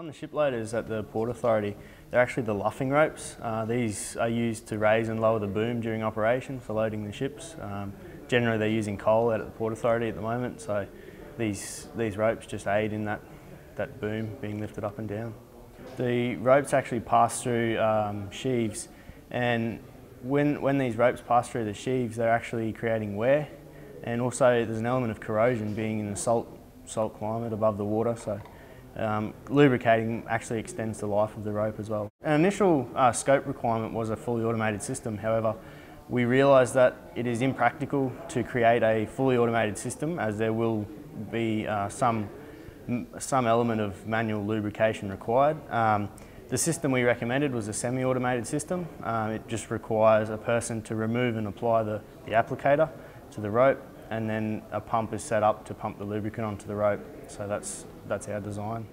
On the ship loaders at the Port Authority, they're actually the luffing ropes. Uh, these are used to raise and lower the boom during operation for loading the ships. Um, generally they're using coal out at the Port Authority at the moment, so these, these ropes just aid in that, that boom being lifted up and down. The ropes actually pass through um, sheaves and when, when these ropes pass through the sheaves they're actually creating wear and also there's an element of corrosion being in a salt, salt climate above the water so um, lubricating actually extends the life of the rope as well. An initial uh, scope requirement was a fully automated system however we realised that it is impractical to create a fully automated system as there will be uh, some, some element of manual lubrication required. Um, the system we recommended was a semi-automated system. Um, it just requires a person to remove and apply the, the applicator to the rope and then a pump is set up to pump the lubricant onto the rope. So that's, that's our design.